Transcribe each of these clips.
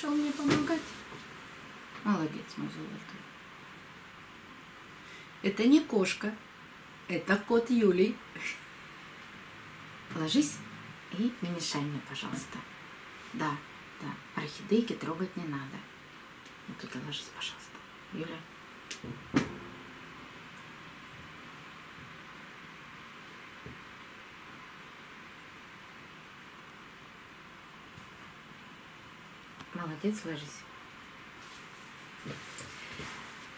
пришел мне помогать. Молодец, мой золотой. Это не кошка, это кот Юлий. Ложись и не мешай мне, пожалуйста. Да, да, орхидейки трогать не надо. Вот туда ложись, пожалуйста. Юля. Молодец, ложись.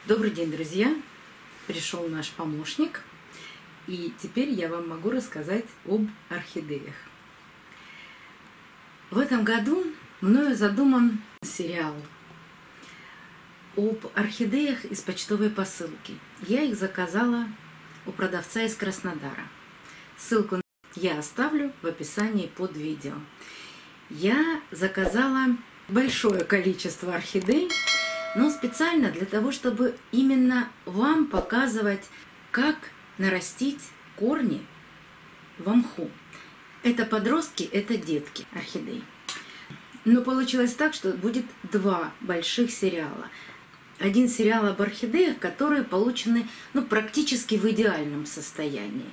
Добрый день, друзья! Пришел наш помощник, и теперь я вам могу рассказать об орхидеях. В этом году мною задуман сериал об орхидеях из почтовой посылки. Я их заказала у продавца из Краснодара. Ссылку я оставлю в описании под видео. Я заказала большое количество орхидей, но специально для того, чтобы именно вам показывать, как нарастить корни в мху. Это подростки, это детки орхидей. Но получилось так, что будет два больших сериала. Один сериал об орхидеях, которые получены ну, практически в идеальном состоянии.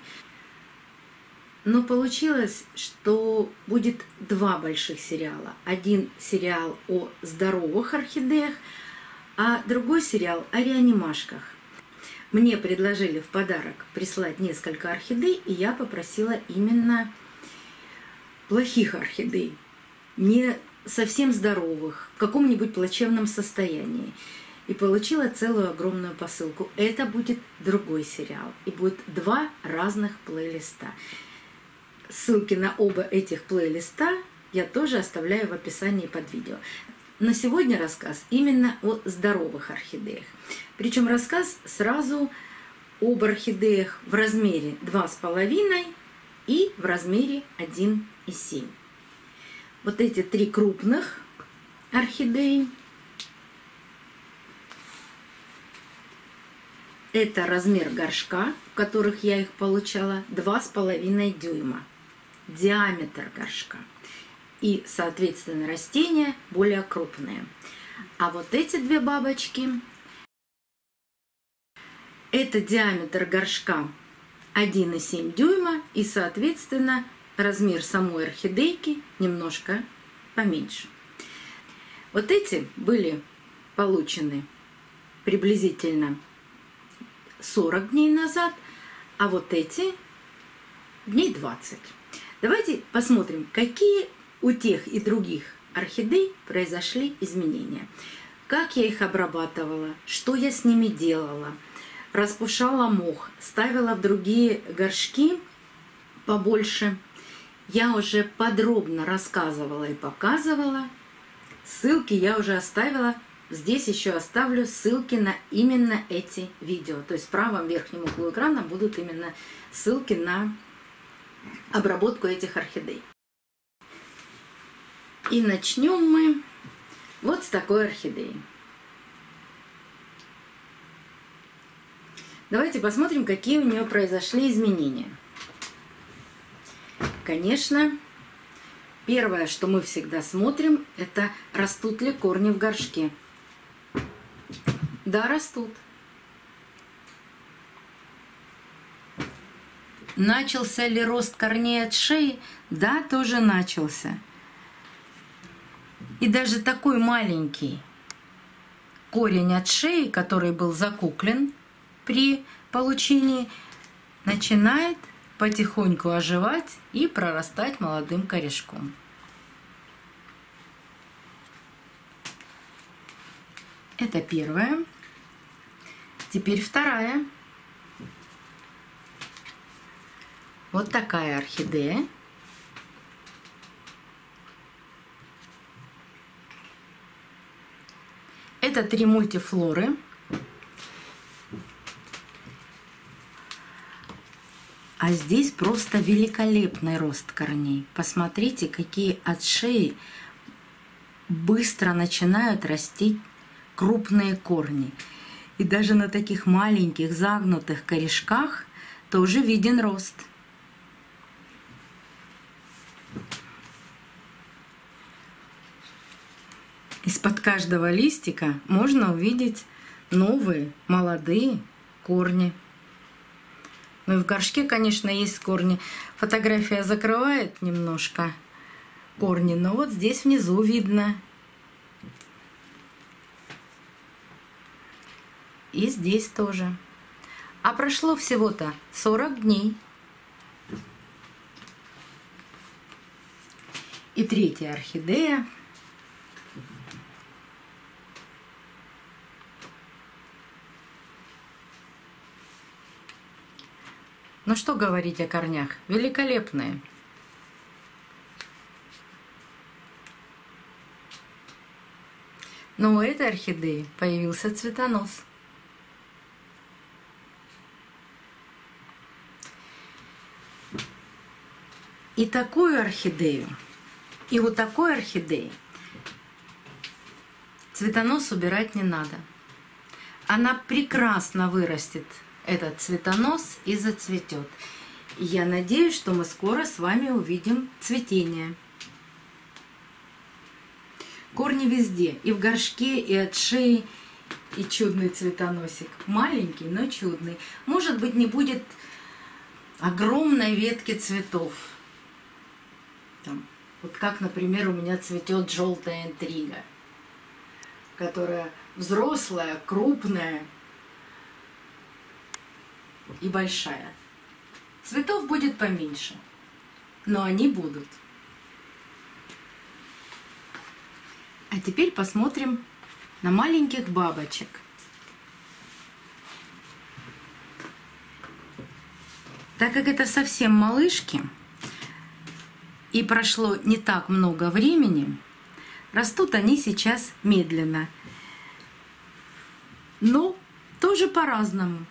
Но получилось, что будет два больших сериала. Один сериал о здоровых орхидеях, а другой сериал о реанимашках. Мне предложили в подарок прислать несколько орхидей, и я попросила именно плохих орхидей, не совсем здоровых, в каком-нибудь плачевном состоянии. И получила целую огромную посылку. Это будет другой сериал. И будет два разных плейлиста. Ссылки на оба этих плейлиста я тоже оставляю в описании под видео. На сегодня рассказ именно о здоровых орхидеях. Причем рассказ сразу об орхидеях в размере 2,5 и в размере 1,7. Вот эти три крупных орхидеи Это размер горшка, в которых я их получала, 2,5 дюйма диаметр горшка. И, соответственно, растения более крупные. А вот эти две бабочки – это диаметр горшка 1,7 дюйма и, соответственно, размер самой орхидейки немножко поменьше. Вот эти были получены приблизительно 40 дней назад, а вот эти дней 20. Давайте посмотрим, какие у тех и других орхидей произошли изменения. Как я их обрабатывала, что я с ними делала. Распушала мох, ставила в другие горшки побольше. Я уже подробно рассказывала и показывала. Ссылки я уже оставила. Здесь еще оставлю ссылки на именно эти видео. То есть в правом верхнем углу экрана будут именно ссылки на обработку этих орхидей. И начнем мы вот с такой орхидеи. Давайте посмотрим, какие у нее произошли изменения. Конечно, первое, что мы всегда смотрим, это растут ли корни в горшке. Да, растут. Начался ли рост корней от шеи? Да, тоже начался. И даже такой маленький корень от шеи, который был закуклен при получении, начинает потихоньку оживать и прорастать молодым корешком. Это первое. Теперь вторая. Вот такая орхидея. Это три мультифлоры. А здесь просто великолепный рост корней. Посмотрите, какие от шеи быстро начинают расти крупные корни. И даже на таких маленьких загнутых корешках тоже виден рост. Из-под каждого листика можно увидеть новые, молодые корни. Ну и в горшке, конечно, есть корни. Фотография закрывает немножко корни, но вот здесь внизу видно. И здесь тоже. А прошло всего-то 40 дней. И третья орхидея – Ну что говорить о корнях? Великолепные. Но у этой орхидеи появился цветонос. И такую орхидею, и вот такой орхидеи цветонос убирать не надо. Она прекрасно вырастет этот цветонос и зацветет. Я надеюсь, что мы скоро с вами увидим цветение. Корни везде, и в горшке, и от шеи, и чудный цветоносик. Маленький, но чудный. Может быть, не будет огромной ветки цветов. Там, вот как, например, у меня цветет желтая интрига, которая взрослая, крупная, и большая. Цветов будет поменьше, но они будут. А теперь посмотрим на маленьких бабочек. Так как это совсем малышки, и прошло не так много времени, растут они сейчас медленно. Но тоже по-разному.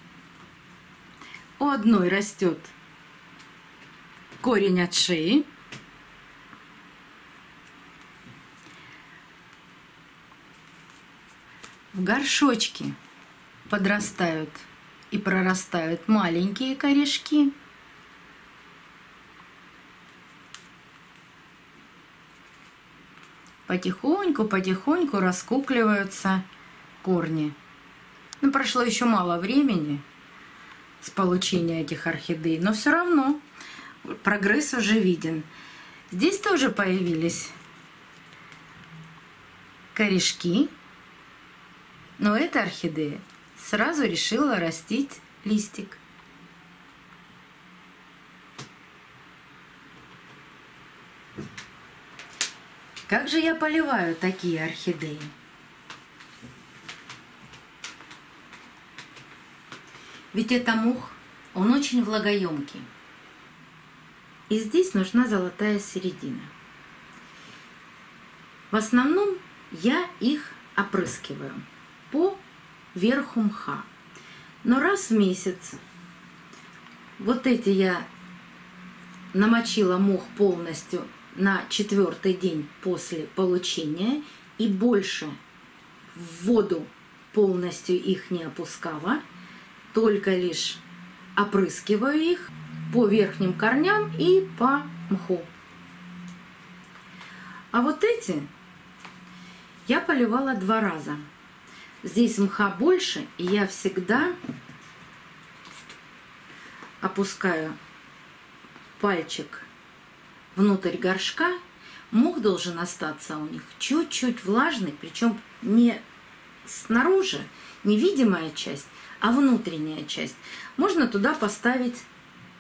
У одной растет корень от шеи. В горшочке подрастают и прорастают маленькие корешки. Потихоньку-потихоньку раскукливаются корни. Но прошло еще мало времени, с получения этих орхидей, но все равно прогресс уже виден. Здесь тоже появились корешки, но эта орхидея сразу решила растить листик. Как же я поливаю такие орхидеи? Ведь это мух, он очень влагоемкий. И здесь нужна золотая середина. В основном я их опрыскиваю по верху мха. Но раз в месяц вот эти я намочила мох полностью на четвертый день после получения и больше в воду полностью их не опускала – только лишь опрыскиваю их по верхним корням и по мху. А вот эти я поливала два раза. Здесь мха больше, и я всегда опускаю пальчик внутрь горшка. Мух должен остаться у них чуть-чуть влажный, причем не снаружи, невидимая часть, а внутренняя часть. Можно туда поставить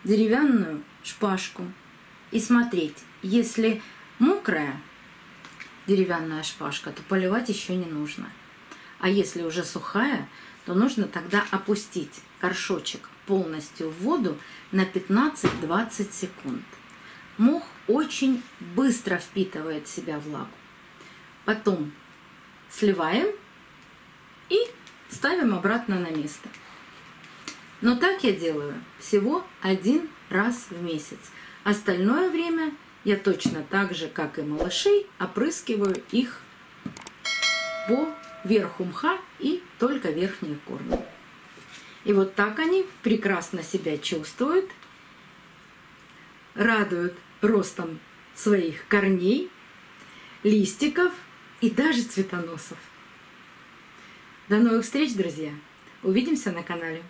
деревянную шпажку и смотреть. Если мокрая деревянная шпажка, то поливать еще не нужно. А если уже сухая, то нужно тогда опустить горшочек полностью в воду на 15-20 секунд. Мох очень быстро впитывает в себя влагу. Потом сливаем и ставим обратно на место. Но так я делаю всего один раз в месяц. Остальное время я точно так же, как и малышей, опрыскиваю их по верху мха и только верхние корни. И вот так они прекрасно себя чувствуют, радуют ростом своих корней, листиков и даже цветоносов. До новых встреч, друзья! Увидимся на канале.